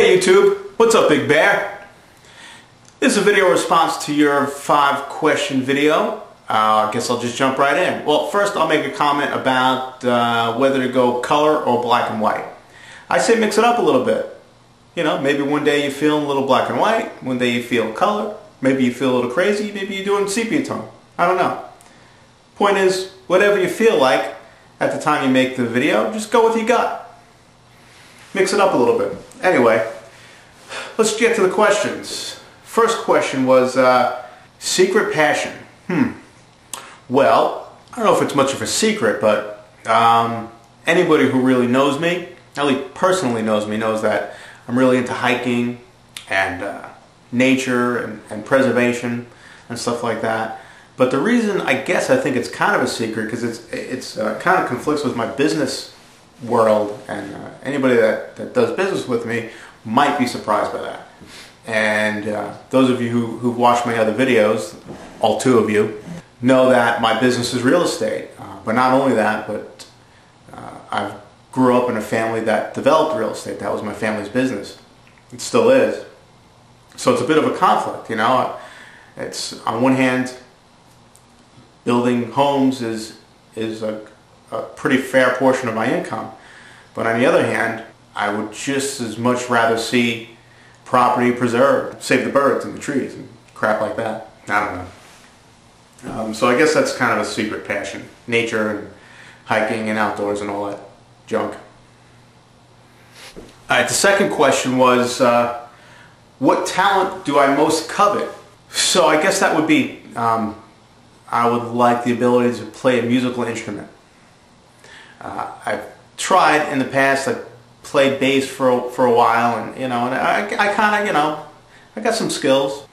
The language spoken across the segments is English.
Hey YouTube, what's up Big Bear? This is a video response to your five question video. Uh, I guess I'll just jump right in. Well, first I'll make a comment about uh, whether to go color or black and white. I say mix it up a little bit. You know, maybe one day you feel a little black and white, one day you feel color, maybe you feel a little crazy, maybe you're doing sepia tone. I don't know. Point is, whatever you feel like at the time you make the video, just go with your gut. Mix it up a little bit. Anyway, let's get to the questions. First question was uh, secret passion. Hmm. Well, I don't know if it's much of a secret, but um, anybody who really knows me, at least personally knows me, knows that I'm really into hiking and uh, nature and, and preservation and stuff like that. But the reason I guess I think it's kind of a secret because it's it's uh, kind of conflicts with my business world and uh, anybody that, that does business with me might be surprised by that. And uh, those of you who, who've watched my other videos, all two of you, know that my business is real estate. Uh, but not only that, but uh, I grew up in a family that developed real estate. That was my family's business. It still is. So it's a bit of a conflict, you know. It's on one hand, building homes is is a a pretty fair portion of my income. But on the other hand, I would just as much rather see property preserved, save the birds and the trees and crap like that. I don't know. Um, so I guess that's kind of a secret passion. Nature and hiking and outdoors and all that junk. All right, the second question was, uh, what talent do I most covet? So I guess that would be, um, I would like the ability to play a musical instrument. Uh, I've tried in the past. I played bass for a, for a while, and you know, and I, I kind of, you know, I got some skills.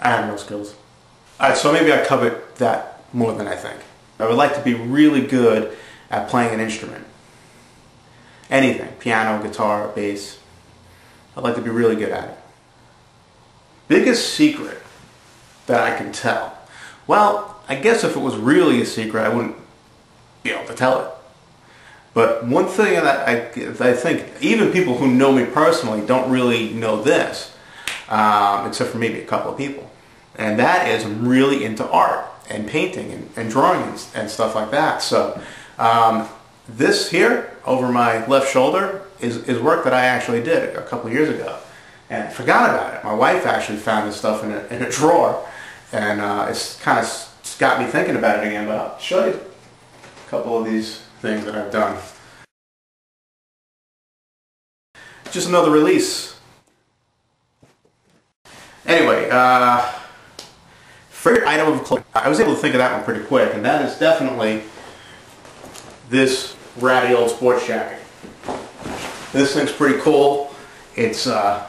I have no skills. Alright, so maybe I covet that more than I think. I would like to be really good at playing an instrument. Anything. Piano, guitar, bass. I'd like to be really good at it. Biggest secret that I can tell. Well, I guess if it was really a secret, I wouldn't be able to tell it. But one thing that I, I think even people who know me personally don't really know this, um, except for maybe a couple of people. And that is I'm really into art and painting and, and drawing and, and, stuff like that. So um, this here over my left shoulder is, is work that I actually did a couple of years ago and forgot about it. My wife actually found this stuff in a, in a drawer, and uh, it's kind of got me thinking about it again. But I'll show you a couple of these things that I've done. Just another release. Anyway, uh, favorite item of clothing. I was able to think of that one pretty quick, and that is definitely this ratty old sports jacket. This thing's pretty cool. It's uh,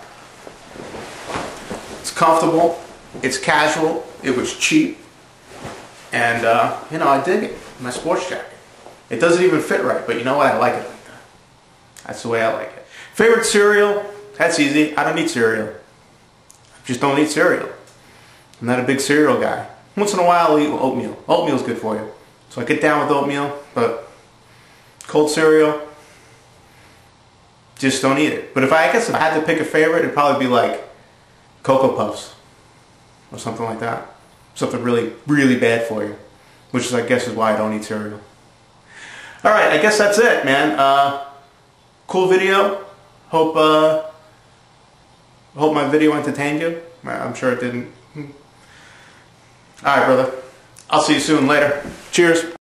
comfortable, it's casual, it was cheap, and uh, you know, I dig it, my sports jacket. It doesn't even fit right, but you know what, I like it like that. That's the way I like it. Favorite cereal? That's easy, I don't eat cereal. I just don't eat cereal. I'm not a big cereal guy. Once in a while I'll eat oatmeal. Oatmeal's good for you. So I get down with oatmeal, but cold cereal, just don't eat it. But if I, guess if I had to pick a favorite, it'd probably be like Cocoa Puffs or something like that. Something really, really bad for you. Which is, I guess, is why I don't eat cereal. Alright, I guess that's it, man. Uh, cool video. Hope, uh, hope my video entertained you. I'm sure it didn't. Alright, brother. I'll see you soon. Later. Cheers.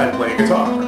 I play guitar.